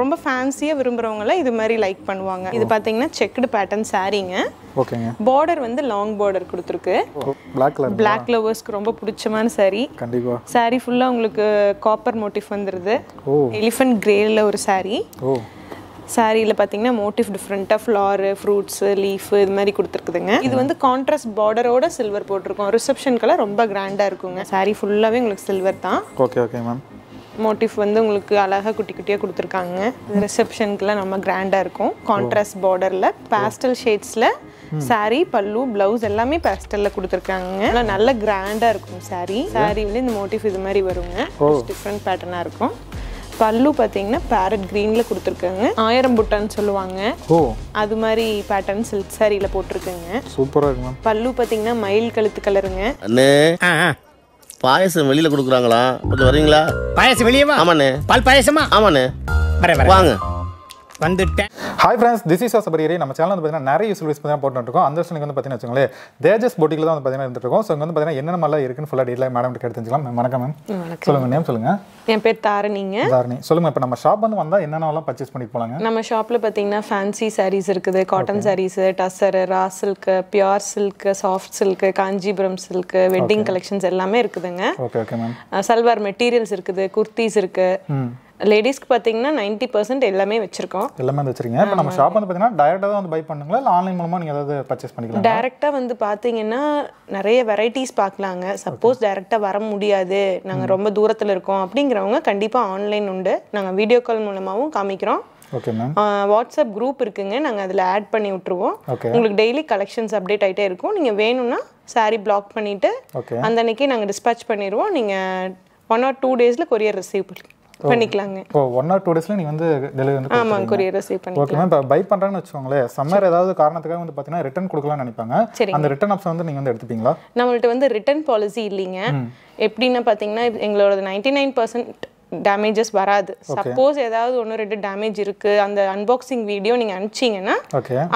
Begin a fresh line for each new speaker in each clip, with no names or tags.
ரொம்ப ஃபேன்சியாக விரும்புகிறவங்களாம் இது மாதிரி லைக் பண்ணுவாங்க. இது பார்த்தீங்கன்னா செக்குடு பேட்டர்ன் சாரீங்க
ஓகேங்க.
பார்டர் வந்து லாங் பார்டர் கொடுத்துருக்கு.
பிளாக்
பிளாக் லவர்ஸ்க்கு ரொம்ப பிடிச்சமான saree.
கண்டிப்பா.
saree ஃபுல்லாக உங்களுக்கு காப்பர் மோட்டிஃப் வந்துடுது எலிஃபண்ட் கிரேல ஒரு
ஓ.
சாரியில் பார்த்தீங்கன்னா மோட்டிவ் டிஃப்ரெண்ட்டாக ஃப்ளாரு ஃப்ரூட்ஸு லீஃபு இது மாதிரி கொடுத்துருக்குதுங்க. இது வந்து கான்ட்ராஸ்ட் பார்டரோட சில்வர் போட்டிருக்கோம். ரிசப்ஷனுக்கெல்லாம் ரொம்ப கிராண்டாக இருக்குங்க. saree ஃபுல்லாகவே உங்களுக்கு சில்வர் தான்.
ஓகே ஓகே மேம்
மோட்டிவ் வந்து உங்களுக்கு அழகாக குட்டி குட்டியாக கொடுத்துருக்காங்க. ரிசப்ஷனுக்குலாம் நம்ம கிராண்டாக இருக்கும். கான்ட்ராஸ்ட் பார்டரில் பேஸ்டல் ஷேட்ஸில் saree பல்லு ப்ளவுஸ் எல்லாமே பேஸ்டலில் கொடுத்துருக்காங்க. ஆனால் நல்ல கிராண்டாக இருக்கும் saree. Saree வந்து இந்த மோட்டிவ் இது மாதிரி வருங்க. டிஃப்ரெண்ட் பேட்டர்னாக இருக்கும். பல்லு பார்த்தீங்கன்னா பேரட் க்ரீனில் கொடுத்துருக்காங்க. ஆயிரம் புட்டான்னு சொல்லுவாங்க.
ஓ.
அது மாதிரி பேட்டர்ன் சில்க் சாரியில் போட்டிருக்குங்க.
சூப்பராக இருக்கு
பல்லு பார்த்தீங்கன்னா மயில் கழுத்து கலருங்க
அண்ணே.
ஆ ஆ.
பாயசம் வெளியில கொடுக்குறாங்களா? கொஞ்சம் வரீங்களா?
பாயாசம் வெளியவா?
ஆமாண்ணே.
பால் பாயாசமா?
ஆமாண்ணே.
வரேன்
வாங்க.
வந்துட்டேன்.
ஹாய் ஃப்ரெண்ட்ஸ் திஸ் இஸ் சபரியரி நம்ம சேனல் வந்து பார்த்தீங்கன்னா நிறைய யூஸ் தான் போட்டு இருக்கோம் அந்த வருஷம் வந்து பார்த்தீங்கன்னா வச்சுக்கோங்களேன் தேஜஸ் போட்டியில் தான் வந்து பார்த்தீங்கன்னா இருந்துட்டு இருக்கோம் ஸோ இங்கே வந்து பார்த்தீங்கன்னா என்னென்ன மாதிரிலாம் இருக்குன்னு ஃபுல்லாக டீலாக மேடம் கிட்ட தெரிஞ்சுக்கலாம். வணக்கம் மேம் சொல்லுங்க நேம் சொல்லுங்க.
என் பேர் தாரணிங்க.
தாரணி. சொல்லுங்க இப்போ நம்ம ஷாப் வந்து வந்தால் என்னென்னலாம் பர்ச்சேஸ் பண்ணிட்டு போலாங்க?
நம்ம ஷாப்பில் பார்த்தீங்கன்னா ஃபேன்சி sarees இருக்குது. Cotton sarees tussar raw silk pure silk soft silk Kanchipuram silk wedding collections எல்லாமே இருக்குதுங்க.
Okay okay ma'am
salwar materials இருக்குது குர்த்திஸ் இருக்கு. லேடிஸ்க்கு பார்த்தீங்கன்னா நைன்டி பர்சன்ட் எல்லாமே வச்சுருக்கோம்.
எல்லாமே வச்சிருக்கீங்க. இப்போ நம்ம ஷாப் வந்து பார்த்தீங்கன்னா டேரெக்டாக வந்து பை பண்ணுங்களா? இல்லை ஆன்லைன் மூலமாக நீங்கள் ஏதாவது பர்ச்சேஸ் பண்ணிக்கலாம்
டைரெக்டாக வந்து பார்த்தீங்கன்னா நிறைய வெரைட்டிஸ் பார்க்கலாங்க. சப்போஸ் டைரெக்டாக வர முடியாது. நாங்கள் ரொம்ப தூரத்தில் இருக்கோம் அப்படிங்கிறவங்க கண்டிப்பாக ஆன்லைன் உண்டு. நாங்கள் வீடியோ கால் மூலமாகவும் காமிக்கிறோம்.
ஓகே மேம்
வாட்ஸ்அப் குரூப் இருக்குங்க. நாங்கள் அதில் ஆட் பண்ணி விட்ருவோம். உங்களுக்கு டெய்லி கலெக்ஷன்ஸ் அப்டேட் ஆகிட்டே இருக்கும். நீங்கள் வேணும்னா saree பிளாக் பண்ணிவிட்டு அந்த அன்னைக்கே நாங்கள் டிஸ்பேச் பண்ணிடுவோம். நீங்கள் ஒன் ஆர் டூ டேஸில் கொரியர் ரிசீவ் பண்ணிக்கலாங்க.
இப்போ ஒன் ஆர் டூ டேஸில் நீங்கள் வந்து டெலிவரி வந்து
ஆமாம் கொரியர் ரிசீவ் பண்ணி
ஓகே மேம் இப்போ பை பண்ணுறாங்கன்னு வச்சுக்கோங்களேன் சம்மர் ஏதாவது காரணத்துக்காக வந்து பார்த்தீங்கன்னா ரிட்டர்ன் கொடுக்கலாம்னு நினைப்பாங்க.
சரிங்க.
அந்த ரிட்டர்ன் ஆப்ஷன் வந்து நீங்கள் வந்து எடுத்துப்பீங்களா?
நம்மள்ட்ட வந்து ரிட்டர்ன் பாலிசி இல்லைங்க. எப்படின்னா பார்த்தீங்கன்னா எங்களோட நைன்டி நைன் பர்சன்ட் டேமேஜஸ் வராது. சப்போஸ் ஏதாவது ஒன்று ரெண்டு டேமேஜ் இருக்குது அந்த அன்பாக்சிங் வீடியோ நீங்கள் அனுப்பிச்சிங்கன்னா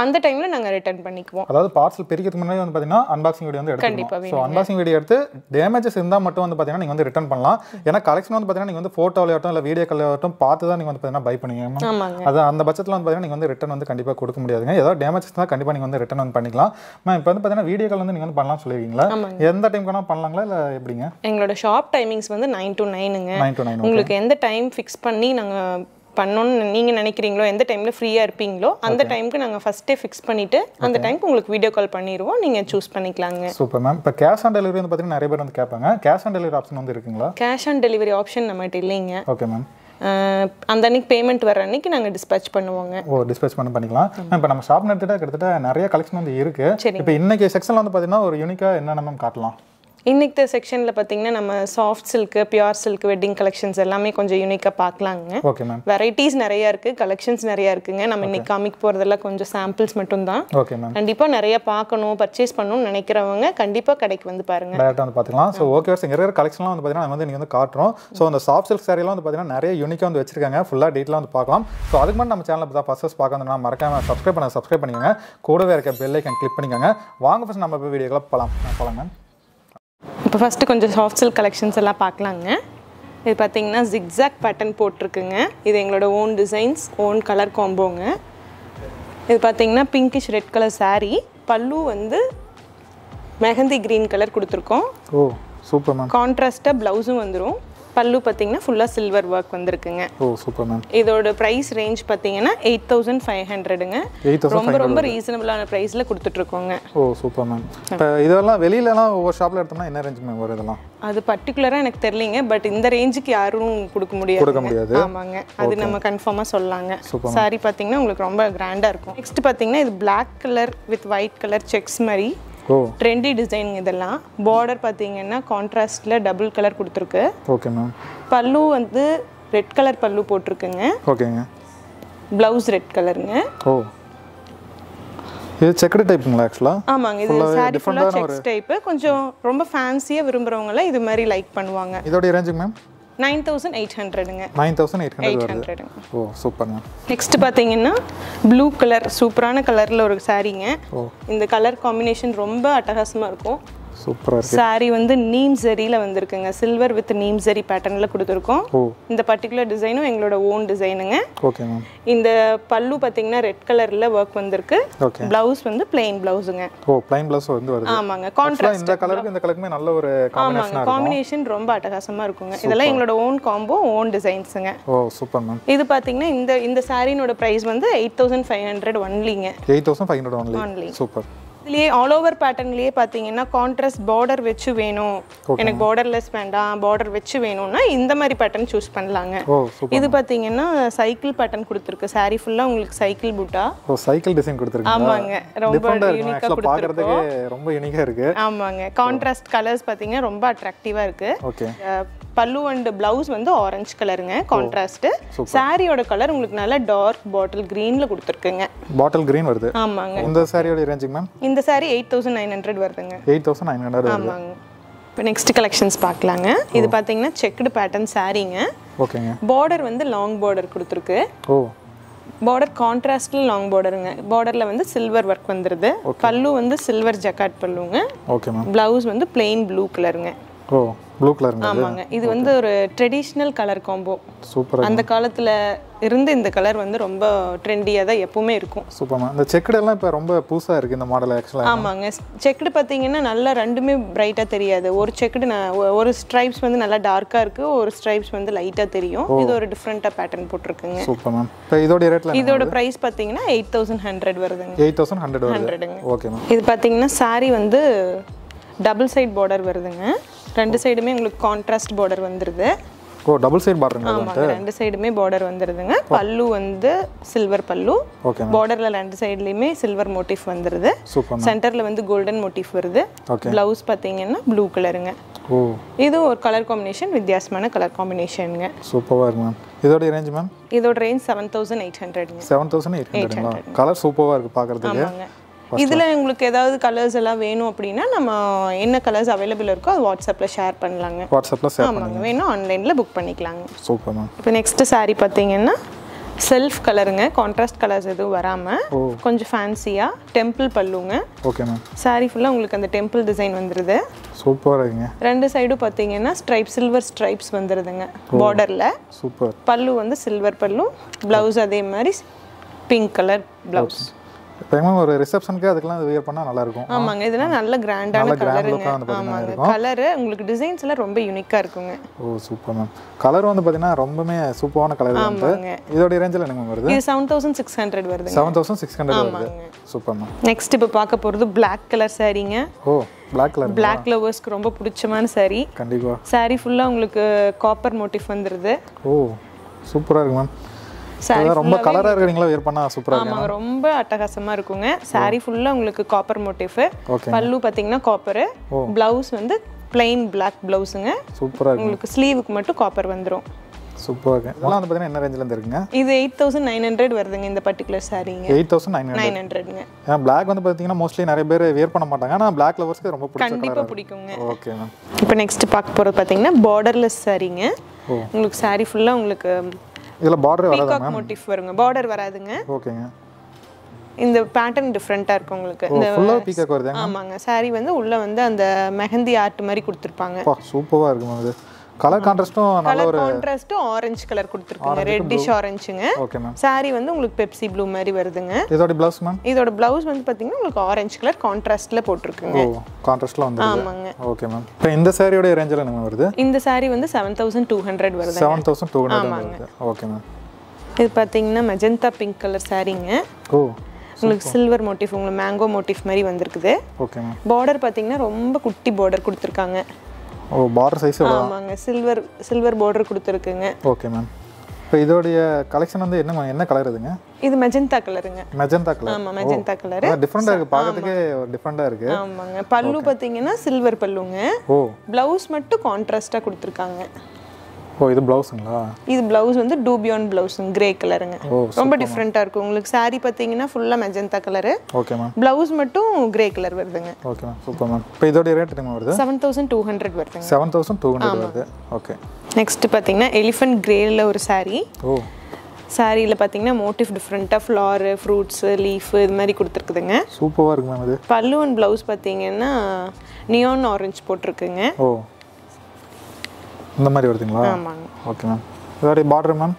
அந்த டைமில் நாங்கள் ரிட்டர்ன் பண்ணிக்குவோம்.
அதாவது பார்சல் பிரிக்கிறதுக்கு முன்னாடி வந்து பார்த்தீங்கன்னா அன்பாக்சிங் வீடியோ வந்து
கண்டிப்பா
ஸோ அன்பாக்சிங் வீடியோ எடுத்து டேமேஜஸ் இருந்தால் மட்டும் வந்து பார்த்தீங்கன்னா நீங்கள் வந்து ரிட்டர்ன் பண்ணலாம். ஏன்னா கலெக்ஷன் வந்து பார்த்தீங்கன்னா நீங்கள் வந்து ஃபோட்டோவிலையாகட்டும் இல்லை வீடியோ காலையாகட்டும் பார்த்து தான் நீங்கள் வந்து பார்த்தீங்கன்னா பை பண்ணுவீங்க அது அந்த பட்சத்தில் வந்து பார்த்தீங்கன்னா நீங்கள் வந்து ரிட்டர்ன் வந்து கண்டிப்பாக கொடுக்க முடியாதுங்க. ஏதாவது டேமேஜஸ் தான் கண்டிப்பாக நீங்கள் வந்து ரிட்டர்ன் வந்து பண்ணிக்கலாம். மேம் இப்போ வந்து பார்த்தீங்கன்னா வீடியோ கால் வந்து நீங்கள் வந்து பண்ணலாம் சொல்லுவீங்களா எந்த டைம் வேணால் பண்ணலாங்களா இல்லை எப்படிங்க?
எங்களோட ஷாப் டைமிங்ஸ் வந்து நைன் டு நைனுங்க
நைன் டு நைன்
உங்களுக்கு எந்த டைம் ஃபிக்ஸ் பண்ணி நாங்கள் பண்ணணும்னு நீங்கள் நினைக்கிறீங்களோ எந்த டைமில் ஃப்ரீயாக இருப்பீங்களோ அந்த டைமுக்கு நாங்கள் ஃபஸ்ட்டே ஃபிக்ஸ் பண்ணிவிட்டு அந்த டைமுக்கு உங்களுக்கு வீடியோ கால் பண்ணிடுவோம். நீங்கள் சூஸ் பண்ணிக்கலாங்க.
சூப்பர் மேம் இப்போ கேஷ் ஆன் டெலிவரி வந்து பார்த்தீங்கன்னா நிறைய பேர் வந்து கேட்பாங்க. கேஷ் ஆன் டெலிவரி ஆப்ஷன் வந்து இருக்குங்களா?
கேஷ் ஆன் டெலிவரி ஆப்ஷன் நம்மகிட்ட இல்லைங்க.
ஓகே மேம்
அந்த அன்னைக்கு பேமெண்ட் வர அன்னைக்கு நாங்கள் டிஸ்பேச் பண்ணுவோங்க.
ஓ டிஸ்பேச் பண்ணி பண்ணிக்கலாம். இப்போ நம்ம ஷாப் எடுத்துட்டா கிட்டத்தட்ட நிறைய கலெக்ஷன் வந்து இருக்கு.
சரிங்க.
இப்போ இன்னைக்கு செக்ஷன்ல வந்து பார்த்தீங்கன்னா ஒரு யூனிக்காக என்னென்ன மேம் காட்டலாம்?
இன்னைக்கு செக்ஷனில் பார்த்தீங்கன்னா நம்ம soft silk pure silk wedding collections எல்லாமே கொஞ்சம் யூனிக்காக பார்க்கலாங்க.
ஓகே மேம்
வெரைட்டிஸ் நிறையா இருக்குது கலெக்ஷன்ஸ் நிறையா இருக்குங்க. நம்ம இன்னைக்கு காமிக்க போகிறதெல்லாம் கொஞ்சம் சாம்பிள்ஸ் மட்டும்தான்.
ஓகே மேம்
கண்டிப்பாக நிறைய பார்க்கணும் பர்ச்சேஸ் பண்ணணும்னு நினைக்கிறவங்க கண்டிப்பாக கடைக்கு வந்து பாருங்க.
டேரெக்டாக வந்து பார்த்துக்கலாம். ஸோ ஓகே இங்கே இருக்கிற கலெக்ஷன்லாம் வந்து பார்த்தீங்கன்னா வந்து நீங்கள் வந்து காட்டுறோம். ஸோ அந்த சாஃப்ட் சில்க் சாரிலாம் வந்து பார்த்தீங்கன்னா நிறைய யூனிக்காக வந்து வச்சிருக்காங்க. ஃபுல்லாக டீட்டெயிலாக வந்து பார்க்கலாம். ஸோ அதுக்கு மட்டும் நம்ம சேனலில் தான் ஃபஸ்ட் பார்க்க வந்து மறக்காம சப்ஸ்கிரைப் பண்ண சப்ஸ்கிரைப் பண்ணிக்கோங்க. கூடவே இருக்க பெல் ஐக்கன் கிளிக் பண்ணிக்கோங்க. வாங்க ஃபஸ்ட் நம்ம போய் வீடியோக்குள்ள போகலாம் போகலாம் மேம்
இப்போ ஃபஸ்ட்டு கொஞ்சம் சாஃப்ட் சில்க் கலெக்ஷன்ஸ் எல்லாம் பார்க்கலாங்க. இது பார்த்தீங்கன்னா ஜிக்ஸாக் பேட்டர்ன் போட்டிருக்குங்க. இது எங்களோட ஓன் டிசைன்ஸ் ஓன் கலர் காம்போங்க இது பார்த்தீங்கன்னா பிங்கிஷ் ரெட் கலர் saree. பல்லு வந்து மெஹந்தி க்ரீன் கலர் கொடுத்துருக்கோம்.
ஓ சூப்பர் மேம்
கான்ட்ராஸ்ட்டாக ப்ளவுஸும் வந்துடும் பல்லு பார்த்தீங்கன்னா ஃபுல்லாக சில்வர் ஒர்க் வந்திருக்குங்க.
ஓ சூப்பர் மேம்
இதோட ப்ரைஸ் ரேஞ்ச் பார்த்தீங்கன்னா எயிட் தௌசண்ட் ஃபைவ் ஹண்ட்ரடுங்க ரொம்ப ரொம்ப ரீசனபிளான ப்ரைஸில் கொடுத்துட்ருக்கோங்க.
ஓ சூப்பர் மேம் இப்போ இதெல்லாம் வெளியிலலாம் ஒவ்வொரு ஷாப்பில் எடுத்தோம்னா என்ன ரேஞ்ச் மேம் வரும் இதெல்லாம்?
அது பர்டிகுலராக எனக்கு தெரியலைங்க பட் இந்த ரேஞ்சுக்கு யாரும் கொடுக்க முடியாது
கொடுக்க முடியாது.
ஆமாங்க. அது நம்ம கன்ஃபார்மாக சொல்லலாங்க சாரி பார்த்தீங்கன்னா உங்களுக்கு ரொம்ப கிராண்டாக இருக்கும். நெக்ஸ்ட் பார்த்தீங்கன்னா இது Black colour with white colour checks மாதிரி. ட்ரெண்டி டிசைன் இதெல்லாம். பார்டர் பார்த்தீங்கன்னா கான்ட்ராஸ்டில் டபுள் கலர் கொடுத்துருக்கு.
ஓகே மேம்
பல்லு வந்து ரெட் கலர் பல்லு போட்டிருக்குங்க.
ஓகேங்க
ப்ளவுஸ் ரெட் கலருங்க
ஓ. இது செக்குடு டைப்புங்களா ஆக்சுவலாக
ஆமாங்க இது சாரி ஃபுல்லாக செக்ஸ் டைப்பு கொஞ்சம் ரொம்ப ஃபேன்சியாக விரும்புகிறவங்களாம் இது மாதிரி லைக் பண்ணுவாங்க.
இதோடைய ரேஞ்சுங்க ma'am
nine thousand eight ஹண்ட்ரடுங்க.
Nine thousand eight hundred
eight
வருது
ஹண்ட்ரடுங்க
ஓ
நெக்ஸ்ட் பார்த்தீங்கன்னா ப்ளூ கலர் சூப்பரான கலரில் ஒரு சாரீங்க. இந்த கலர் காம்பினேஷன் ரொம்ப அட்டகாசமாக இருக்கும்.
சூப்பராக
saree வந்து நீம் ஜரியில் வந்திருக்குங்க. சில்வர் வித் நீம் ஜரி பேட்டர்னில் கொடுத்துருக்கோம். இந்த பர்டிகுலர் டிசைனும் எங்களோட ஓன் டிசைனுங்க
ஓகே மேம்
இந்த பல்லு பார்த்தீங்கன்னா ரெட் கலரில் ஒர்க் வந்திருக்கு. ப்ளவுஸ் வந்து பிளெயின் ப்ளவுஸுங்க
ஓ ப்ளைன் ப்ளஸ் வந்து வருது.
ஆமாங்க. கான்ட்ராஸ்ட்
இந்த கலருக்கு இந்த கலருக்குமே நல்ல ஒரு இருக்கும்.
காம்பினேஷன் ரொம்ப அட்டகாசமாக இருக்குங்க. இதெல்லாம் எங்களோட ஓன் காம்போ ஓன் டிசைன்ஸுங்க
ஓ சூப்பர் மேம்
இது பார்த்தீங்கன்னா இந்த இந்த சாரினோட ப்ரைஸ் வந்து eight thousand five hundred ஒன்லிங்க
eight thousand five hundred. Only super
இதுலயே ஆல் ஓவர் பேட்டர்ன்லயே பார்த்தீங்கன்னா கான்ட்ராஸ்ட் பார்டர் வச்சு வேணும். எனக்கு பார்டர்லெஸ் வேண்டாம் பார்டர் வச்சு வேணும்னா இந்த மாதிரி பேட்டர்ன் சூஸ் பண்ணலாங்க. இது பார்த்தீங்கன்னா சைக்கிள் பேட்டர்ன் கொடுத்துருக்கு. saree ஃபுல்லாக உங்களுக்கு சைக்கிள் பூட்டா
சைக்கிள் டிசைன் கொடுத்துருக்கீங்க
ஆமாங்க. ரொம்ப யூனிக்காக கொடுத்துருக்கோம்.
ரொம்ப யூனிக்காக இருக்கு.
ஆமாங்க. கான்ட்ராஸ்ட் கலர்ஸ் பார்த்தீங்கன்னா ரொம்ப அட்ராக்டிவாக இருக்கு.
ஓகே
அஹ் பல்லு அண்ட் பிளவுஸ் வந்து ஆரஞ்சு கலருங்க கான்ட்ராஸ்ட் சாரியோட கலர் உங்களுக்கு நல்லா டார்க் பாட்டில் க்ரீனில் கொடுத்துருக்குங்க.
பாட்டில் கிரீன் வருது.
ஆமாங்க.
இந்த சாரியோட ரேஞ்சுங்க மேம்
இந்த saree eight thousand nine hundred வருதுங்க.
எயிட் தௌசண்ட் நைன் ஹண்ட்ரட்
ஆமாங்க. இப்போ நெக்ஸ்ட் கலெக்ஷன்ஸ் பார்க்கலாங்க. இது பார்த்தீங்கன்னா செக்குடு பேட்டர்ன் சாரீங்க
ஓகேங்க.
பார்டர் வந்து லாங் பார்டர் கொடுத்துருக்கு.
ஓ.
பார்டர் கான்ட்ராஸ்டில் லாங் பார்டருங்க பார்டரில் வந்து சில்வர் ஒர்க் வந்துடுது பல்லு வந்து சில்வர் ஜக்காட் பல்லுங்க.
ஓகே மேம்
ப்ளவுஸ் வந்து plain ப்ளூ கலருங்க
ஓ. ப்ளூ கலருங்க
ஆமாங்க. இது வந்து ஒரு ட்ரெடிஷ்னல் கலர் காம்போ
சூப்பர்
அந்த காலத்தில் இருந்து இந்த கலர் வந்து ரொம்ப ட்ரெண்டியாக தான் எப்பவுமே இருக்கும்.
சூப்பர் மேம் இந்த செக்குடு எல்லாம் இப்போ ரொம்ப புதுசாக இருக்குது இந்த மாடல் ஆக்சுவலாக
ஆமாங்க. செக்குடு பார்த்தீங்கன்னா நல்லா ரெண்டுமே பிரைட்டாக தெரியாது. ஒரு செக்குடு ஒரு ஸ்ட்ரைப்ஸ் வந்து நல்லா டார்க்காக இருக்குது ஒரு ஸ்ட்ரைப்ஸ் வந்து லைட்டாக தெரியும். இது ஒரு டிஃப்ரெண்ட்டாக பேட்டர்ன் போட்டிருக்குங்க.
சூப்பர் மேம் இப்போ இதோட ரேட்டில்
இதோட ப்ரைஸ் பார்த்தீங்கன்னா எயிட் தௌசண்ட் ஹண்ட்ரட் வருதுங்க.
எயிட் தௌசண்ட் ஹண்ட்ரட்
ஹண்ட்ரடுங்க
ஓகே மேம்
இது பார்த்தீங்கன்னா saree வந்து டபுள் சைட் பார்டர் வருதுங்க. ரெண்டு சைடுமே உங்களுக்கு கான்ட்ராஸ்ட் பார்டர் வந்துடுது
ஓ டபுள் சைட் பாருங்க
ஆமாங்க ரெண்டு சைடுமே பார்டர் வந்துடுதுங்க பல்லு வந்து சில்வர் பல்லு.
ஓகே
பார்டர்ல ரெண்டு சைட்லயுமே சில்வர் மோட்டிஃப் வந்துடுது சென்டர்ல வந்து கோல்டன் மோட்டிஃப் வருது.
Okay.
பிளவுஸ் பார்த்தீங்கன்னா ப்ளூ கலருங்க
ஓ.
இது ஒரு கலர் காம்பினேஷன் வித்தியாசமான கலர் காம்பினேஷனுங்க
சூப்பராக இருக்கு மேம் இதோட ரேஞ்ச் மேம்
இதோட ரேஞ்ச் செவன் தௌசண்ட் எயிட் ஹண்ட்ரட்ங்க
செவன் தௌசண்ட் எயிட் ஹண்ட்ரட்ங்களா கலர் சூப்பராக இருக்குது பார்க்குறதுக்கு
இதுல உங்களுக்கு ஏதாவது கலர்ஸ் எல்லாம் வேணும் அப்படின்னா நம்ம என்ன கலர்ஸ் அவைலபிள் இருக்கோ அது வாட்ஸ்அப்ல ஷேர் பண்ணலாங்க.
வாட்ஸ்அப்பில் சேவ்
ஆமாங்க. வேணும் ஆன்லைன்ல புக் பண்ணிக்கலாங்க.
சூப்பர் மேம்
இப்போ நெக்ஸ்ட் saree பார்த்தீங்கன்னா செல்ஃப் கலருங்க கான்ட்ராஸ்ட் கலர்ஸ் எதுவும் வராமல் கொஞ்சம் ஃபேன்சியாக டெம்பிள் பல்லுங்க.
ஓகே மேம்
saree ஃபுல்லாக உங்களுக்கு அந்த டெம்பிள் டிசைன் வந்துடுது
சூப்பராக
ரெண்டு சைடும் பார்த்தீங்கன்னா ஸ்ட்ரைப் சில்வர் ஸ்ட்ரைப்ஸ் வந்துடுதுங்க பார்டரில்
சூப்பர்
பல்லு வந்து சில்வர் பல்லு ப்ளவுஸ் அதே மாதிரி பிங்க் கலர் ப்ளவுஸ்
இப்போ மேம் ஒரு ரிசப்ஷனுக்கு அதுக்கெல்லாம் இது வியர் பண்ணால் நல்லாயிருக்கும்.
ஆமாங்க இதெல்லாம் நல்ல கிராண்டான கலருங்க ஆமாங்க கலரு உங்களுக்கு டிசைன்ஸ் எல்லாம் ரொம்ப யூனிக்காக இருக்குங்க.
ஓ சூப்பர் மேம் கலர் வந்து பார்த்தீங்கன்னா ரொம்பவுமே சூப்பரான கலர் வந்து. இதோட ரேஞ்சில் மேம் வருது?
இது செவன் தௌசண்ட் சிக்ஸ் ஹண்ட்ரட் வருதுங்க.
செவன் தௌசண்ட் சிக்ஸ் ஹண்ட்ரட் வருது. சூப்பர் மேம்
நெக்ஸ்ட் இப்போ பார்க்க போகிறது Black கலர் சாரீங்க
ஓ பிளாக் கலர்
Black லவர்ஸ்க்கு ரொம்ப பிடிச்சமான saree.
கண்டிப்பாக
saree ஃபுல்லாக உங்களுக்கு காப்பர் மோட்டிஃப் வந்துடுது
ஓ சூப்பராக இருக்கு மேம் ரொம்ப கலராக இருக்கிறீங்களா வியர் பண்ணால் சூப்பராக இருக்கு
ஆமாங்க ரொம்ப அட்டகாசமாக இருக்குங்க. Saree ஃபுல்லாக உங்களுக்கு காப்பர் மோட்டிஃப் பல்லு பார்த்தீங்கன்னா காப்பரு ப்ளவுஸ் வந்து plain black ப்ளவுஸுங்க
சூப்பராக
உங்களுக்கு ஸ்லீவுக்கு மட்டும் காப்பர் வந்துடும்
சூப்பராக இதெல்லாம் வந்து பார்த்தீங்கன்னா என்ன ரேஞ்சிலேருந்து இருக்குங்க?
இது எயிட் தௌசண்ட் நைன் ஹண்ட்ரட் வருதுங்க இந்த பர்டிகுலர் சாரீங்க
எயிட் தௌசண்ட் நைன்
நைன் ஹண்ட்ரட்ங்க
ஏன்னா பிளாக் வந்து பார்த்தீங்கன்னா மோஸ்ட்லி நிறைய பேர் வியர் பண்ண மாட்டாங்க. ஆனால் பிளாக் லவர்ஸ்க்கு ரொம்ப
கண்டிப்பாக பிடிக்குங்க.
ஓகே மேம்
இப்போ நெக்ஸ்ட் பார்க்க போகிறது பார்த்தீங்கன்னா பார்டர்லெஸ் சாரீங்க உங்களுக்கு saree ஃபுல்லாக உங்களுக்கு
இதில் பார்டர் வராதா
பீகாக் மோட்டிஃப் வருங்க. பார்டர் வராதுங்க.
ஓகேங்க.
இந்த பேட்டர்ன் டிஃப்ரெண்ட்டாக இருக்கும் உங்களுக்கு. இந்த
ஃபுல்லாக பீக்காக் வருது
ஆமாங்க. Saree வந்து உள்ள வந்து அந்த மெஹந்தி ஆர்ட் மாதிரி கொடுத்துருப்பாங்க.
சூப்பராக இருக்கு மேம் இது. கலர் கான்ட்ராஸ்ட்டும் நல்ல ஒரு
கான்ட்ராஸ்ட்டும் ஆரஞ்சு கலர் கொடுத்துருக்குங்க. ரெட்டிஷ் ஆரஞ்சுங்க
ஓகே மேம்
saree வந்து உங்களுக்கு பெப்சி ப்ளூ மாதிரி வருதுங்க.
இதோட ப்ளவுஸ் மேம்
இதோட பிளவுஸ் வந்து பார்த்தீங்கன்னா உங்களுக்கு ஆரஞ்சு கலர் கான்ட்ராஸ்ட்ல போட்டிருக்குங்க.
ஓ கான்ட்ராஸ்டில் வந்து
ஆமாங்க.
ஓகே மேம் இப்போ இந்த சாரியோட ரேஞ்சில் என்ன வருது?
இந்த saree வந்து செவன் தௌசண்ட் டூ ஹண்ட்ரட் வருது
செவன் தௌசண்ட் டூ ஹண்ட்ரட் வருது. ஓகே மேம்
இது பார்த்தீங்கன்னா மெஜந்தா பிங்க் கலர் சாரீங்க
ஓ
உங்களுக்கு சில்வர் மோட்டிஃப் உங்களுக்கு மேங்கோ மோட்டிஃப் மாதிரி வந்திருக்குது.
ஓகே மேம்
பார்டர் பார்த்தீங்கன்னா ரொம்ப குட்டி பார்டர் கொடுத்துருக்காங்க.
ஓ பார்டர் சைஸ்
ஆமாங்க சில்வர் சில்வர் பார்டர் கொடுத்துருக்குங்க.
ஓகே மேம் இப்போ இதோடைய கலெக்ஷன் வந்து என்ன? என்ன கலர் இதுங்க?
இது மெஜந்தா கலருங்க
மெஜந்தா கலர்
ஆமா மெஜந்தா கலர்
டிஃப்ரெண்டாக இருக்குது பார்க்கறதுக்கே டிஃப்ரெண்டாக இருக்குது
ஆமாங்க. பல்லு பார்த்தீங்கன்னா சில்வர் பல்லுங்க.
ஓ.
பிளவுஸ் மட்டும் கான்ட்ராஸ்டாக கொடுத்துருக்காங்க.
ஓ இது ப்ளவுஸுங்களா
இது பிளவுஸ் வந்து டூபியான் பிளவுஸுங்க கிரே கலருங்க ரொம்ப டிஃப்ரெண்ட்டாக இருக்கும். உங்களுக்கு saree பார்த்தீங்கன்னா ஃபுல்லாக magenta colour
okay ma'am
blouse மட்டும் கிரே கலர் வருதுங்க.
ஓகே மேம் சூப்பர் மேம் இப்போ இதோடைய ரேட் என்ன வருது?
செவன் தௌசண்ட் டூ ஹண்ட்ரட் வருதுங்க.
செவன் தௌசண்ட் டூ ஹண்ட்ரட் வருது. ஓகே
நெக்ஸ்ட் பார்த்தீங்கன்னா எலிஃபண்ட் கிரேல ஒரு saree.
ஓ.
சாரியில் பார்த்தீங்கன்னா மோட்டிவ் டிஃப்ரெண்ட்டாக ஃப்ளாரு ஃப்ரூட்ஸு லீஃபு இது மாதிரி கொடுத்துருக்குதுங்க.
சூப்பராக இருக்கு மேம் இது.
பல்லு அண்ட் ப்ளவுஸ் பார்த்தீங்கன்னா நியான் ஆரஞ்சு போட்டிருக்குங்க.
ஓ. இந்த மாதிரி வருதுங்களா?
ஆமாங்க.
ஓகே மேம் இதோடைய பார்டர் மேம்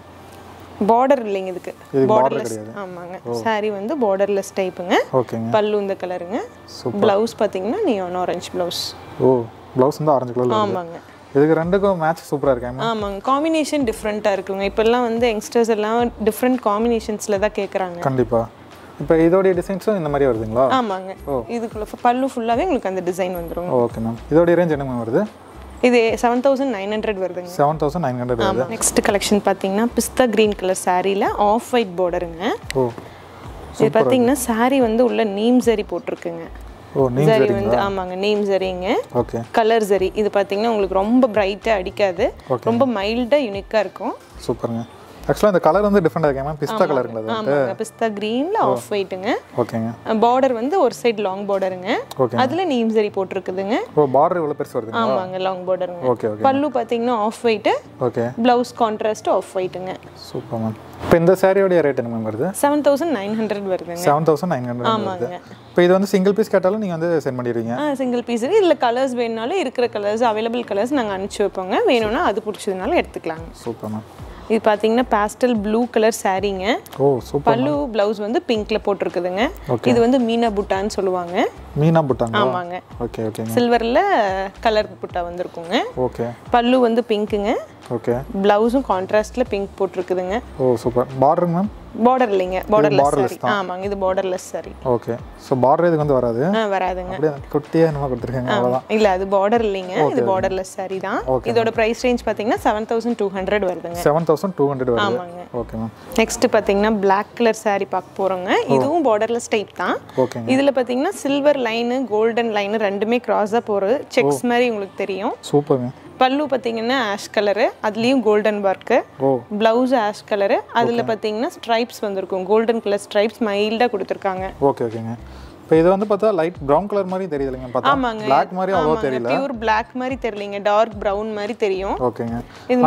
பார்டர் இல்லைங்க இதுக்கு. பார்டர்லெஸ். ஆமாங்க. சாரி வந்து பார்டர்லெஸ் டைப்புங்க
ஓகேங்க
பல்லு இந்த கலருங்க ப்ளவுஸ் பார்த்தீங்கன்னா neon orange blouse
oh blouse வந்து ஆரஞ்சு கலரில்
ஆமாங்க.
இதுக்கு ரெண்டுக்கும் மேட்ச் சூப்பராக இருக்கேன் மேம்
ஆமாங்க. காம்பினேஷன் டிஃப்ரெண்ட்டாக இருக்குங்க. இப்போல்லாம் வந்து யங்ஸ்டர்ஸ் எல்லாம் டிஃப்ரெண்ட் காம்பினேஷன்ஸில் தான் கேட்குறாங்க
கண்டிப்பாக இப்போ இதோடைய டிசைன்ஸும் இந்த மாதிரி வருதுங்களா?
ஆமாங்க. இதுக்குள்ள பல்லு ஃபுல்லாகவே உங்களுக்கு அந்த டிசைன் வந்துரும்
ஓகே மேம் இதோடைய ரேஞ்ச் என்ன வருது?
இது செவன் தௌசண்ட் நைன் ஹண்ட்ரட் வருதுங்க.
செவன் தௌசண்ட் நைன் ஹண்ட்ரட் வருது?
ஆமாம் நெக்ஸ்ட் கலெக்ஷன் பார்த்தீங்கன்னா பிஸ்தா க்ரீன் கலர் சாரியில் ஆஃப் ஒயிட் பார்டருங்க
ஓ
இது பார்த்தீங்கன்னா saree வந்து உள்ள நீம் சரி போட்டிருக்குங்க.
ஓ நீம்
சரி வந்து ஆமாங்க நீம் சரிங்க
ஓகே.
கலர் சரி இது பார்த்தீங்கன்னா உங்களுக்கு ரொம்ப பிரைட்டாக அடிக்காது. ரொம்ப மைல்டாக யூனிக்காக இருக்கும்.
சூப்பருங்க. ஆக்சுவலாக இந்த கலர் வந்து டிஃப்ரெண்டாக இருக்கேன் மேம் பிஸ்தா கலருங்களா
ஆமாங்க. பிஸ்தா க்ரீனில் ஆஃப் ஒயிட்டுங்க
ஓகேங்க.
பார்டர் வந்து ஒரு சைடு லாங் பார்டருங்க
Okay.
அதுல நீம் சரி போட்டிருக்குதுங்க.
ஓ பார்டர் இவ்வளோ பெருசு வருதுங்களா?
ஆமாங்க லாங் பார்டருங்க
ஓகே ஓகே.
பல்லு பார்த்தீங்கன்னா off white
okay.
Blouse contrast off ஒயிட்டுங்க
super ma'am இப்போ இந்த சாரியோடைய ரேட் என்ன மேம் வருது?
செவன் தௌசண்ட் நைன் ஹண்ட்ரட் வருதுங்க.
செவன் தௌசண்ட் நைன் ஹண்ட்ரட் வருது.
ஆமாங்க.
இப்போ இது வந்து சிங்கிள் பீஸ் கேட்டாலும் நீங்கள் வந்து சென்ட் பண்ணிடுவீங்க.
ஆ சிங்கிள் பீஸ் இதில் கலர்ஸ் வேணுனாலும் இருக்கிற கலர்ஸ் அவைலபிள் கலர்ஸ் நாங்கள் அனுப்பிச்சி வைப்போங்க. வேணும்னா அது பிடிச்சதுனால எடுத்துக்கலாங்க.
சூப்பர் மேம்
இது பார்த்தீங்கன்னா பாஸ்டல் ப்ளூ கலர் சாரீங்க
ஓ சூப்பர்
பல்லு ப்ளவுஸ் வந்து பிங்க்ல போட்டிருக்குதுங்க. இது வந்து மீனா புட்டான்னு சொல்லுவாங்க.
மீனா புட்டாங்க
ஆமாங்க.
ஓகே ஓகேங்க.
சில்வரில் கலர் புட்டா வந்திருக்குங்க.
ஓகே.
பல்லு வந்து பிங்க்குங்க
ஓகே.
ப்ளவுஸும் கான்ட்ராஸ்ட்ல பிங்க் போட்டிருக்குதுங்க.
Oh super. Border ma'am
border இல்லைங்க பார்டர்லெஸ் சாரி ஆமாங்க இது borderless sari
okay so border இதுக்கு வந்து வராது.
வராதுங்க.
அப்படியே குட்டியாக என்னமா கொடுத்துருக்காங்க அவ்வளோதான்
இல்ல அது பார்டர் இல்லைங்க இது பார்டர்லெஸ் சாரி தான். இதோட பிரைஸ் ரேஞ்ச் பாத்தீங்கன்னா செவன் தௌசண்ட் டூ ஹண்ட்ரட் வருதுங்க.
செவன் தௌசண்ட் டூ ஹண்ட்ரட் வருது.
ஆமாங்க.
ஓகே மேம்
நெக்ஸ்ட் பாத்தீங்கன்னா Black கலர் saree பார்க்க போறோங்க. இதுவும் பார்டர்லெஸ் டைப் தான்.
ஓகேங்க
இதுல பாத்தீங்கன்னா சில்வர் லைனு கோல்டன் லைனு ரெண்டுமே கிராஸா போறது செக்ஸ் மாதிரி உங்களுக்கு தெரியும்.
சூப்பர்ங்க
பல்லு பாத்தீங்கன்னா ஆஷ் கலரு அதுலயும் golden work
oh.
Blouse ash colour அதுல பாத்தீங்கன்னா ஸ்ட்ரைப்ஸ் வந்திருக்கும். கோல்டன் கலர் ஸ்ட்ரைப்ஸ் மைல்டா கொடுத்துருக்காங்க.
ஓகே ஓகேங்க இப்போ இது வந்து பார்த்தா லைட் ப்ரௌன் கலர் மாதிரி தெரியுது இல்லைங்க பார்த்தா.
ஆமாங்க.
பிளாக் மாதிரி அவ்வளோ தெரியல.
பியூர் Black மாதிரி தெரியலங்க. டார்க் brown மாதிரி தெரியும்.
ஓகேங்க.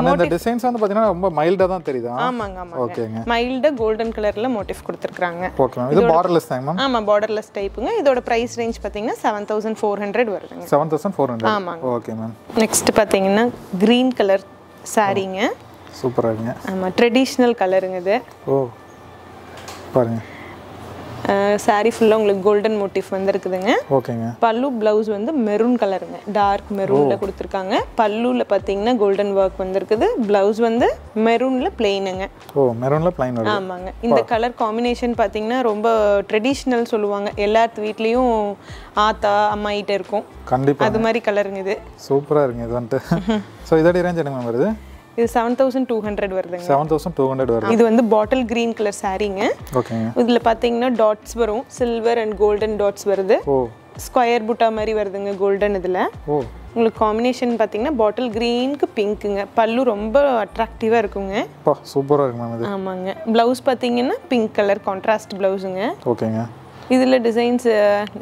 ஆனால் இந்த டிசைன்ஸ் வந்து பார்த்தீங்கன்னா ரொம்ப மைல்டாக தான் தெரியுதா?
ஆமாங்க ஆமாங்க.
ஓகேங்க.
மைல்டா கோல்டன் கலர்ல மோட்டிவ் கொடுத்துருக்காங்க
ஓகே இது பார்டர்லெஸ் தாங்க மேம்?
ஆமா பார்டர்லெஸ் டைப்புங்க இதோட பிரைஸ் ரேஞ்ச் பாத்தீங்கன்னா செவன் தௌசண்ட் ஃபோர் ஹண்ட்ரட் வருதுங்க.
செவன் தௌசண்ட் ஃபோர் ஹண்ட்ரட்
ஆமாங்க.
Okay ma'am.
நெக்ஸ்ட் பாத்தீங்கன்னா கிரீன் கலர் சாரீங்க
சூப்பராக இருக்குங்க.
ஆமா ட்ரெடிஷ்னல் கலருங்க இது.
ஓ பாருங்க.
சாரீ ஃபுல்லா உங்களுக்கு கோல்டன் மோட்டிவ் வந்திருக்குதுங்க.
ஓகேங்க.
பல்லு பிளவுஸ் வந்து மெரூன் கலருங்க டார்க் மெரூன்ல கொடுத்துருக்காங்க. பல்லுல பாத்தீங்கன்னா கோல்டன் ஒர்க் வந்திருக்குது. பிளவுஸ் வந்து மெரூன்ல பிளெயினுங்க
ஓ மெரூனில் ப்ளைன்
ஆமாங்க. இந்த கலர் காம்பினேஷன் பார்த்தீங்கன்னா ரொம்ப ட்ரெடிஷ்னல் சொல்லுவாங்க. எல்லாத்து வீட்லேயும் ஆத்தா அம்மாயிட்ட இருக்கும்.
கண்டிப்பாக
அது மாதிரி கலருங்க இது.
சூப்பராக இருக்குங்க இது வந்துட்டு. ஸோ இதோடைய ரேஞ்ச் என்ன வருது?
இது செவன் தௌசண்ட் டூ ஹண்ட்ரட் வருதுங்க.
செவன் தௌசண்ட் டூ ஹண்ட்ரட் வருது.
இது வந்து பாட்டில் கிரீன் கலர் சாரீங்க
ஓகேங்க
இதில் பார்த்தீங்கன்னா டாட்ஸ் வரும். சில்வர் அண்ட் கோல்டன் டாட்ஸ் வருது.
ஓ.
ஸ்கொயர் புட்டா மாதிரி வருதுங்க கோல்டன் இதில்.
ஓ.
உங்களுக்கு காம்பினேஷன் பார்த்தீங்கன்னா பாட்டில் க்ரீனுக்கு பிங்க்குங்க பல்லு ரொம்ப அட்ராக்டிவாக இருக்குங்க.
சூப்பராக இருக்கு மேம்
ஆமாங்க. ப்ளவுஸ் பார்த்தீங்கன்னா பிங்க் கலர் கான்ட்ராஸ்ட் ப்ளவுஸுங்க
ஓகேங்க
இதில் டிசைன்ஸ்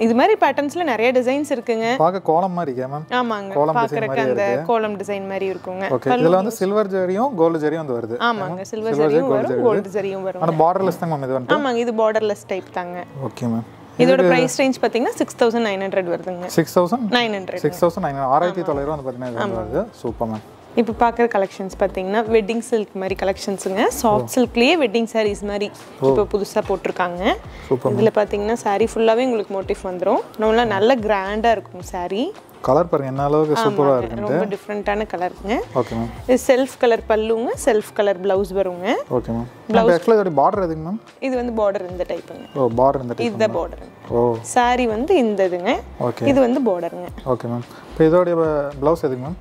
இது மாதிரி பேட்டர்ன்ஸில் நிறைய டிசைன்ஸ் இருக்குங்க.
பார்க்க கோலம் மாதிரி இருக்கே மேம்
ஆமாங்க.
கோலம் design
பார்க்கறதுக்கு அந்த கோலம் டிசைன் மாதிரி இருக்குங்க.
ஓகே இதில் வந்து சில்வர் ஜரியும் கோல்டு ஜரியும் வந்து வருது.
ஆமாங்க. சில்வர் சரியும் வரும் கோல்டு சரியும் வரும்.
ஆனால் பார்டர்லெஸ் தாங்க மேம் இது வந்துட்டு.
ஆமாங்க. இது பார்டர்லெஸ் டைப் தாங்க.
ஓகே மேம்
இதோட பிரைஸ் ரேஞ்ச் பார்த்தீங்கன்னா சிக்ஸ் தௌசண்ட் நைன் ஹண்ட்ரட் வருதுங்க.
Six thousand
nine hundred
six thousand nine ஆறாயிரத்தி தொள்ளாயிரம் வந்து பார்த்தீங்கன்னா வந்து வருது. சூப்பர் மேம்
இப்போ பார்க்குற கலெக்ஷன்ஸ் பார்த்தீங்கன்னா வெட்டிங் சில்க் மாதிரி கலெக்ஷன்ஸுங்க சாஃப்ட் சில்க்லேயே வெட்டிங் sarees மாதிரி இப்போ புதுசாக போட்டிருக்காங்க. இதில் பார்த்தீங்கன்னா saree ஃபுல்லாகவே உங்களுக்கு மோட்டிவ் வந்துடும் நல்லா நல்ல கிராண்டாக இருக்கும் saree.
கலர் பாருங்க என்ன அளவுக்கு சூப்பராக இருக்கு
ரொம்ப டிஃப்ரெண்ட்டான கலருங்க
ஓகே மேம்
இது செல்ஃப் கலர் பல்லுங்க செல்ஃப் கலர் ப்ளவுஸ் வருங்க.
ஓகே மேம் இப்போ ஆக்சுவலாக இதோட பார்டர் எதுங்க மேம்
இது வந்து பார்டர் இந்த டைப்புங்க
ஓ பார்டர் இந்த டைப்
இந்த பார்டருங்க
ஓ.
Saree வந்து இந்த இதுங்க.
ஓகே
இது வந்து பார்டருங்க
ஓகே மேம் இப்போ இதோடைய ப்ளவுஸ் எதுங்க மேம்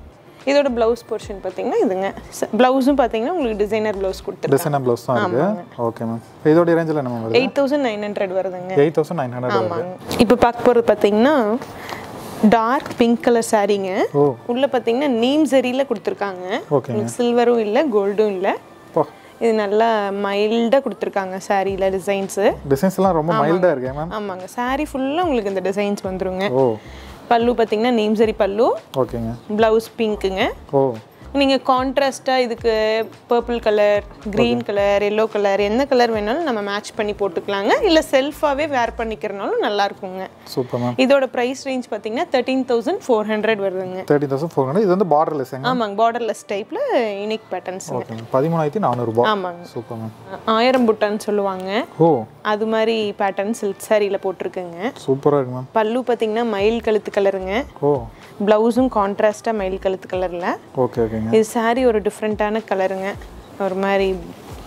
இதோட ப்ளவுஸ் போர்ஷன் பார்த்தீங்கன்னா இதுங்க. ப்ளவுஸும் பார்த்தீங்கன்னா உங்களுக்கு டிசைனர் ப்ளவுஸ் கொடுத்துருக்காங்க.
டிசைனர் ப்ளவுஸ் தான் இருக்கு ஓகே மேம் இதோடைய ரேஞ்சில் என்ன ma'am
eight thousand nine hundred வருதுங்க.
எயிட் தௌசண்ட் நைன் ஹண்ட்ரட்
ஆமாங்க. இப்போ பார்க்க போகிறது பார்த்தீங்கன்னா டார்க் பிங்க் கலர் சாரீங்க உள்ள பார்த்தீங்கன்னா நீம் ஜரியில் கொடுத்துருக்காங்க. சில்வரும் இல்லை கோல்டும் இல்லை. இது நல்லா மைல்டாக கொடுத்துருக்காங்க சாரியில் டிசைன்ஸு
டிசைன்ஸ் எல்லாம் ரொம்ப மைல்டாக இருக்கே மேம்
ஆமாங்க. saree ஃபுல்லாக உங்களுக்கு இந்த டிசைன்ஸ் வந்துருங்க. பல்லு பார்த்தீங்கன்னா நீம் ஜரி பல்லு.
ஓகேங்க.
ப்ளவுஸ் பிங்க்குங்க
ஓ.
நீங்கள் கான்ட்ராஸ்ட்டாக இதுக்கு purple colour green colour yellow colour எந்த கலர் வேணாலும் நம்ம மேட்ச் பண்ணி போட்டுக்கலாங்க. இல்லை செல்ஃபாகவே வேர் பண்ணிக்கிறனாலும் நல்லா இருக்குங்க.
சூப்பர் மேம்
இதோட ப்ரைஸ் ரேஞ்ச் பார்த்தீங்கன்னா தேர்ட்டீன் தௌசண்ட் ஃபோர் ஹண்ட்ரட் வருதுங்க.
தேர்ட்டி தௌசண்ட் ஃபோர் ஹண்ட்ரட் இது வந்து பார்டர்லெஸ்ஸுங்க
ஆமாங்க பார்டர்லெஸ் டைப்பில் யூனிக்
மேம் பதிமூணாயிரத்தி நானூறுபா
ஆமாங்க.
சூப்பர் மேம்
ஆயிரம் புட்டான்னு சொல்லுவாங்க.
ஓ.
அது மாதிரி பேட்டர்ன் சில்க் சாரியில் போட்டிருக்குங்க.
சூப்பராக இருக்கு மேம்
பல்லு பார்த்தீங்கன்னா மயில் கழுத்து கலருங்க
ஓ.
ப்ளவுஸும் கான்ட்ராஸ்டாக மயில் கழுத்து கலரில்
ஓகே ஓகேங்க
இது saree ஒரு டிஃப்ரெண்ட்டான கலருங்க ஒரு மாதிரி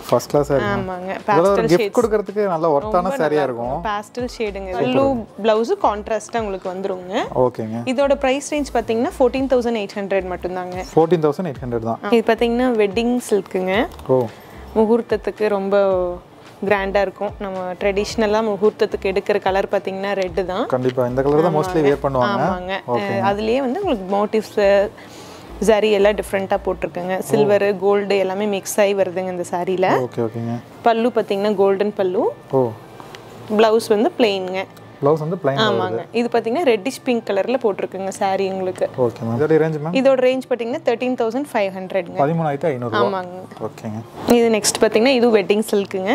ஃபர்ஸ்ட் இருக்கு
ஆமாங்க. பேஸ்டல் ஷேட்ஸ்
கொடுக்கறதுக்கு நல்ல ஒர்த்தான சாரியாக இருக்கும்.
பேஸ்டல் ஷேடுங்க பல்லு ப்ளவுஸு கான்ட்ராஸ்ட்டாக உங்களுக்கு வந்துருங்க.
ஓகேங்க
இதோட ப்ரைஸ் ரேஞ்ச் மட்டும்தாங்க.
ஃபோர்டீன் தௌசண்ட் எயிட் ஹண்ட்ரட் தான்.
இது பார்த்தீங்கன்னா வெட்டிங் சில்க்குங்க
ஓ.
முகூர்த்தத்துக்கு ரொம்ப கிராண்டாக இருக்கும். நம்ம ட்ரெடிஷ்னலாக முகூர்த்தத்துக்கு எடுக்கிற கலர் பார்த்தீங்கன்னா ரெட்டு தான்.
கண்டிப்பாக இந்த கலர் தான் மோஸ்ட்லி வேர் பண்ணுவாங்க.
ஆமாங்க. அதுலயே வந்து உங்களுக்கு மோட்டிவ்ஸ் சரி எல்லாம் டிஃப்ரெண்ட்டாக போட்டிருக்குங்க. சில்வரு கோல்டு எல்லாமே மிக்ஸ் ஆகி வருதுங்க இந்த சாரியில்
ஓகே ஓகேங்க
பல்லு பார்த்தீங்கன்னா கோல்டன் பல்லு.
ஓ.
ப்ளவுஸ் வந்து பிளெயினுங்க
ப்ளவுஸ் வந்து பிளைன்
ஆமாங்க. இது பார்த்தீங்கன்னா ரெட்டிஷ் பிங்க் கலரில் போட்டிருக்குங்க சாரி உங்களுக்கு
ஓகே மேம் இதோட ரேஞ்ச் மேம்
இதோட ரேஞ்ச் பார்த்தீங்கன்னா தேர்ட்டீன் தௌசண்ட் ஃபைவ் ஹண்ட்ரட்ங்க
பதிமூணாயிரத்தி ஐநூறுரூவா
ஆமாங்க.
ஓகேங்க
இது நெக்ஸ்ட் பார்த்தீங்கன்னா இது வெட்டிங் சில்க்குங்க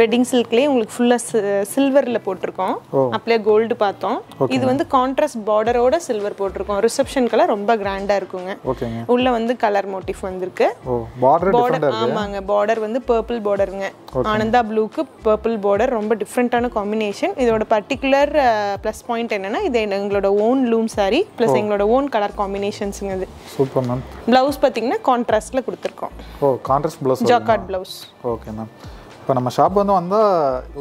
வெட்டிங் சில்க்லேயே உங்களுக்கு ஃபுல்லாக சில்வரில் போட்டிருக்கோம். அப்படியே கோல்டு பார்த்தோம். இது வந்து கான்ட்ராஸ்ட் பார்டரோட சில்வர் போட்டிருக்கோம். ரிசப்ஷனுக்கெல்லாம் ரொம்ப கிராண்டாக இருக்குங்க. உள்ள வந்து கலர் மோட்டிவ் வந்திருக்கு.
பார்டர்
ஆமாங்க. பார்டர் வந்து பர்பிள் பார்டருங்க ஆனந்தா ப்ளூக்கு பர்பிள் பார்டர் ரொம்ப டிஃப்ரெண்ட்டான காம்பினேஷன் இதோட பர்டிகுலர் ப்ளஸ் பாயிண்ட் என்னன்னா இது எங்களோட ஓன் லூம் சாரி ப்ளஸ் எங்களோட ஓன் கலர் காம்பினேஷன்ஸுங்க இது.
சூப்பர் மேம்
ப்ளவுஸ் பார்த்தீங்கன்னா கான்ட்ராஸ்டில் கொடுத்துருக்கோம்.
ஓ contrast blouse
jacquard blouse
okay ma'am இப்போ நம்ம ஷாப் வந்து வந்தால்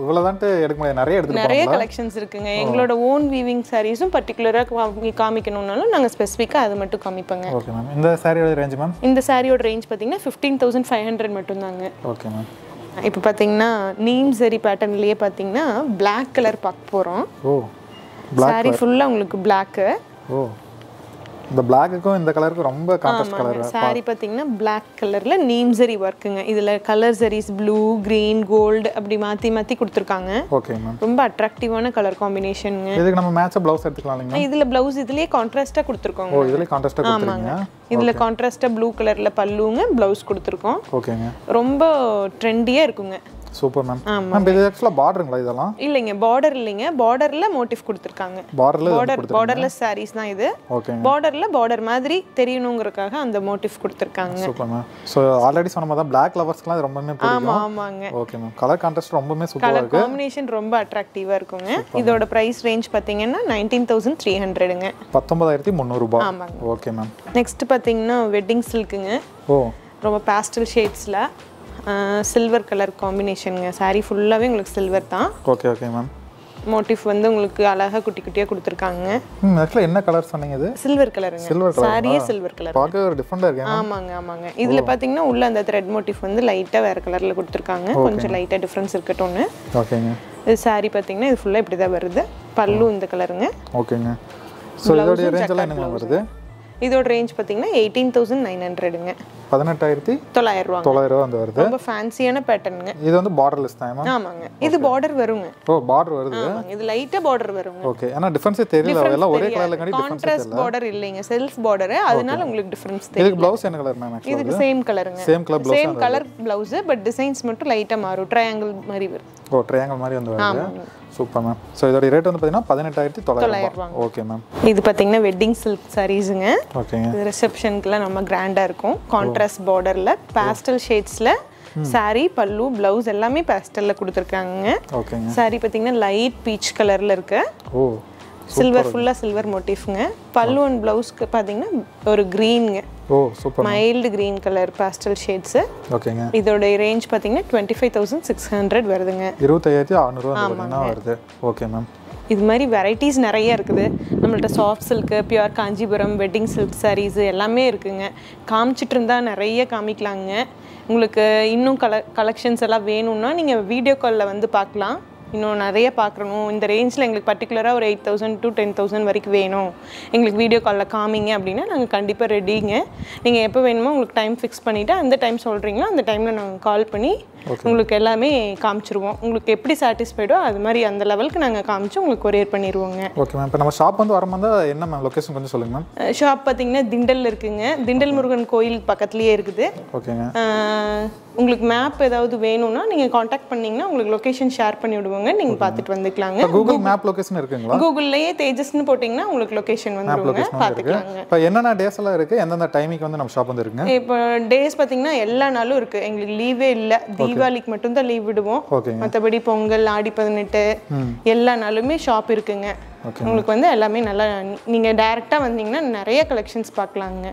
இவ்வளோ தான்ட்டு எடுக்க முடியாது. நிறைய எடுத்துகிட்டு
நிறைய கலெக்ஷன்ஸ் இருக்குங்க. எங்களோட ஓன் வீவிங் சாரீஸும் பர்டிகுலராக காமிக்கணும்னாலும் நாங்கள் ஸ்பெசிஃபிக்காக அது மட்டும் காமிப்போங்க.
ஓகே மேம் இந்த சாரியோட ரேஞ்ச் மேம்
இந்த சாரியோட ரேஞ்ச் பார்த்தீங்கன்னா ஃபிஃப்டீன் தௌசண்ட் ஃபைவ் ஹண்ட்ரட் மட்டும்தாங்க.
ஓகே மேம்
இப்போ பார்த்தீங்கன்னா நீம் சரி பேட்டர்ன்லேயே பார்த்தீங்கன்னா Black கலர் பார்க்க போகிறோம்
ஓ
சாரி ஃபுல்லாக உங்களுக்கு பிளாக்கு
ஓ. இந்த பிளாக்குக்கும் இந்த கலருக்கும் ரொம்ப கான்ட்ராஸ்ட் கலர்
சாரி பார்த்தீங்கன்னா Black கலரில் நீம் சரி ஒர்க்குங்க இதில் colour sarees blue green gold அப்படி மாற்றி மாற்றி கொடுத்துருக்காங்க.
ஓகே மேம்
ரொம்ப அட்ராக்டிவான கலர் காம்பினேஷனுங்க
இதுக்கு நம்ம மேட்சாக ப்ளவுஸ் எடுத்துக்கலாம் இல்லைங்களா?
இதில் ப்ளவுஸ் இதுலேயே கான்ட்ராஸ்ட்டாக கொடுத்துருக்கோங்க.
ஓ இதுலேயே கான்ட்ராஸ்ட்டாக கொடுத்துருக்கீங்க?
இதில் கான்ட்ராஸ்டாக ப்ளூ கலரில் பல்லுங்க ப்ளவுஸ் கொடுத்துருக்கோம்.
ஓகேங்க
ரொம்ப ட்ரெண்டியாக இருக்குங்க.
சூப்பர் மேம் மேம் இது ஆக்சுவலாக பார்டருங்களா இதெல்லாம்?
இல்லைங்க பார்டர் இல்லைங்க. பார்டரில் மோட்டிவ் கொடுத்துருக்காங்க.
பார்டரில்
பார்டர் பார்டர்லெஸ் சாரீஸ் தான் இது.
ஓகேங்க
பார்டரில் பார்டர் மாதிரி தெரியணுங்கிறதுக்காக அந்த மோட்டிவ் கொடுத்துருக்காங்க.
சூப்பர் மேம் ஸோ ஆல்ரெடி சொன்ன மாதிரி தான் பிளாக் லவர்ஸ்க்குலாம் இது ரொம்பவே பிடிக்கும்.
ஆமாங்க.
ஓகே மேம் கலர் கான்ட்ராஸ்ட் ரொம்பவே சூப்பராக இருக்கு.
காம்பினேஷன் ரொம்ப அட்ராக்டிவாக இருக்குங்க. இதோட ப்ரைஸ் ரேஞ்ச் பார்த்தீங்கன்னா நைன்டீன் தௌசண்ட் த்ரீ ஹண்ட்ரடுங்க
பத்தொன்பதாயிரத்தி முந்நூறுபா.
ஆமாங்க.
ஓகே மேம்
நெக்ஸ்ட் பார்த்தீங்கன்னா வெட்டிங் சில்க்குங்க
ஓ.
ரொம்ப பேஸ்டல் ஷேட்ஸில் சில்வர் கலர் காம்பினேஷனுங்க saree ஃபுல்லாகவே உங்களுக்கு சில்வர் தான்.
ஓகே ஓகே மேம்
மோட்டிவ் வந்து உங்களுக்கு அழகாக குட்டி குட்டியாக கொடுத்துருக்காங்க.
ம் ஆக்சுவலாக என்ன கலர் சொன்னீங்க இது?
சில்வர் கலருங்க
சில்வர் கலர்
சாரியே சில்வர் கலர்
பார்க்க ஒரு டிஃப்ரெண்டாக இருக்கு
ஆமாங்க ஆமாங்க. இதில் பார்த்தீங்கன்னா உள்ள அந்த த்ரெட் மோட்டிவ் வந்து லைட்டாக வேறு கலரில் கொடுத்துருக்காங்க. கொஞ்சம் லைட்டாக டிஃப்ரென்ஸ் இருக்கட்டும்னு
ஓகேங்க
இது saree பார்த்தீங்கன்னா இது ஃபுல்லாக இப்படி தான் வருது. பல்லு இந்த கலருங்க
ஓகேங்க ஸோ இதோடைய ரேஞ்ச் எல்லாம் என்னங்க வருது?
இதோட ரேஞ்ச் பார்த்தீங்கன்னா எயிட்டீன் தௌசண்ட் நைன் ஹண்ட்ரடுங்க
பதினெட்டாயிரத்தி
தொள்ளாயிரம் ரூபாங்க.
தொள்ளாயிரம் ரூபா வந்து வருது.
ரொம்ப ஃபேன்சியான பேட்டர்னுங்க
இது வந்து பார்டர்லெஸ் தான்
ஆமாங்க. இது பார்டர் வருங்க.
ஓ பார்டர் வருது?
இது லைட்டாக பார்டர் வருங்க.
ஓகே ஏன்னா டிஃபரன்ஸே தெரியல. எல்லாம் ஒரே கலர்ல கண்டி
கான்ட்ராஸ்ட் பார்டர் இல்லைங்க. செல்ஃப் பார்டர் அதனால உங்களுக்கு டிஃபரன்ஸ் தெரியும்
இதுக்கு ப்ளவுஸ் என்ன கலர் மேம்
இதுக்கு சேம் கலருங்க
same colour blouse
same colour blouse but designs மட்டும் லைட்டா மாறும். ட்ரையாங்கிள் மாதிரி வரும்.
ஓ ட்ரையாங்கல் மாதிரி வந்து வருது. சூப்பர் மேம் ஸோ இதோட ரேட் வந்து பார்த்தீங்கன்னா பதினெட்டாயிரத்தி தொள்ளாயிரம் ரூபாய். ஓகே மேம்
இது பார்த்தீங்கன்னா வெட்டிங் சில்க் சாரீஸுங்க
ஓகேங்க
இது ரிசப்ஷனுக்குலாம் நம்ம கிராண்டாக இருக்கும். கான்ட்ராஸ்ட் பார்டரில் பேஸ்டல் ஷேட்ஸில் saree பல்லு ப்ளவுஸ் எல்லாமே பேஸ்டலில் கொடுத்துருக்காங்க
ஓகேங்க
saree பார்த்தீங்கன்னா லைட் பீச் கலரில் இருக்கு.
ஓ
சில்வர் ஃபுல்லாக சில்வர் மோட்டிஃப்ங்க பல்லு அண்ட் ப்ளவுஸ்க்கு பார்த்தீங்கன்னா ஒரு க்ரீனுங்க
ஓ super
mild green colour pastel shades
ஓகேங்க.
இதோட ரேஞ்ச் பார்த்தீங்கன்னா twenty five thousand six hundred வருதுங்க.
இருபத்தையாயிரத்தி அறநூறுவா வருது. ஓகே மேம்
இது மாதிரி வெரைட்டிஸ் நிறைய இருக்குது. நம்மள்ட்ட soft silk pure Kanchipuram wedding silk sarees எல்லாமே இருக்குங்க. காமிச்சிட்டு இருந்தா நிறைய காமிக்கலாங்க. உங்களுக்கு இன்னும் கல கலெக்ஷன்ஸ் எல்லாம் வேணும்னா நீங்கள் வீடியோ காலில் வந்து பார்க்கலாம். இன்னும் நிறைய பார்க்கணும் இந்த ரேஞ்சில் எங்களுக்கு பர்டிகுலராக ஒரு eight thousand to ten thousand வரைக்கும் வேணும். எங்களுக்கு வீடியோ காலில் காமிங்க அப்படின்னா நாங்கள் கண்டிப்பாக ரெடிங்க நீங்கள் எப்போ வேணுமோ உங்களுக்கு டைம் ஃபிக்ஸ் பண்ணிவிட்டு அந்த டைம் சொல்கிறீங்களோ அந்த டைமில் நாங்கள் கால் பண்ணி உங்களுக்கு எல்லாமே காமிச்சிருவோம். உங்களுக்கு எப்படி சாட்டிஸ்ஃபைடோ அது மாதிரி அந்த லெவலுக்கு நாங்கள் காமிச்சு உங்களுக்கு கொரியர் பண்ணிடுவோங்க
ஓகே மேம் இப்போ நம்ம ஷாப் வந்து வரும்போது என்ன மேம் லொக்கேஷன் கொஞ்சம் சொல்லுங்க மேம்
ஷாப் பார்த்தீங்கன்னா திண்டல் இருக்குங்க. திண்டல் முருகன் கோயில் பக்கத்துலேயே இருக்குது.
ஓகேங்க
உங்களுக்கு மேப் ஏதாவது வேணும்னா நீங்கள் காண்டாக்ட் பண்ணீங்கன்னா உங்களுக்கு லொகேஷன் ஷேர் பண்ணி விடுவோங்க நீங்கள் பார்த்துட்டு வந்துக்கலாங்க.
கூகுள் மேப் லொகேஷன் இருக்குங்களா?
கூகுள்லயே தேஜஸ்னு போட்டிங்கன்னா உங்களுக்கு லொகேஷன் வந்துருவாங்க
இருக்கு.
பார்த்துக்கலாங்க.
இப்போ என்னென்ன டேஸ் எல்லாம் இருக்கு? எந்தெந்த டைமிங் வந்து நம்ம ஷாப் வந்து இருக்குங்க?
இப்போ டேஸ் பார்த்தீங்கன்னா எல்லா நாளும் இருக்குது எங்களுக்கு லீவே இல்லை. தீபாவளிக்கு மட்டும்தான் லீவ் விடுவோம். மற்றபடி பொங்கல் ஆடி பதினெட்டு எல்லா நாளுமே ஷாப் இருக்குங்க. உங்களுக்கு வந்து எல்லாமே நல்லா நீங்கள் டைரெக்டாக வந்தீங்கன்னா நிறைய கலெக்ஷன்ஸ் பார்க்கலாங்க.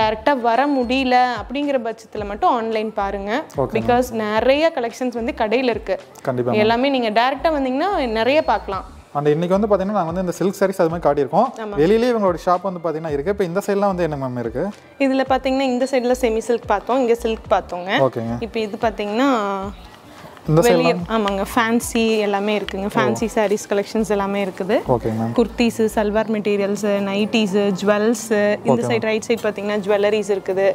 டைரெக்டாக வர முடியல அப்படிங்கிற பட்சத்தில் மட்டும் ஆன்லைன் பாருங்க. பிகாஸ் நிறைய கலெக்ஷன்ஸ் வந்து கடையில் இருக்கு.
கண்டிப்பா
எல்லாமே நீங்கள் டைரெக்டாக வந்தீங்கன்னா நிறைய பார்க்கலாம்.
அண்ட் இன்னைக்கு வந்து பார்த்தீங்கன்னா நாங்கள் வந்து இந்த சில்க் சாரீஸ் அது மாதிரி காட்டியிருக்கோம். வெளியிலேயே இவங்களோட ஷாப் வந்து பார்த்தீங்கன்னா இருக்கு. இப்போ இந்த சைட்லாம் வந்து என்ன மேம் இருக்கு?
இதில் பார்த்தீங்கன்னா இந்த சைடில் செமி சில்க் பார்த்தோம் இங்கே சில்க் பார்த்தோங்க.
ஓகேங்க
இப்போ இது பார்த்தீங்கன்னா வெளியே ஆமாங்க ஃபேன்சி எல்லாமே இருக்குங்க. ஃபேன்சி சாரீஸ் கலெக்ஷன்ஸ் எல்லாமே இருக்குது. Kurtis salwar materials nighties jewels இந்த சைடு ரைட் சைடு பார்த்தீங்கன்னா ஜுவல்லரிஸ் இருக்குது.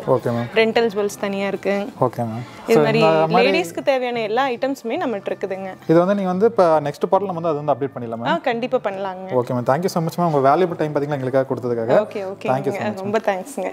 ரெண்டல் ஜுவல்ஸ் தனியாக இருக்கு.
ஓகே மேம்
இது மாதிரி லேடிஸ்க்கு தேவையான எல்லா ஐட்டம்ஸுமே நம்மகிட்ட இருக்குதுங்க.
இது வந்து நீங்கள் வந்து இப்போ நெக்ஸ்ட் பார்ட்டில் நம்ம வந்து அது வந்து அப்டேட் பண்ணிடலாம்
ஆ கண்டிப்பாக பண்ணலாங்க.
Okay ma'am thank you so much ma'am உங்கள் வேல்யூபிள் டைம் பார்த்தீங்கன்னா எங்களுக்காக கொடுத்ததுக்காக.
ஓகே ஓகே ரொம்ப தேங்க்ஸ்ங்க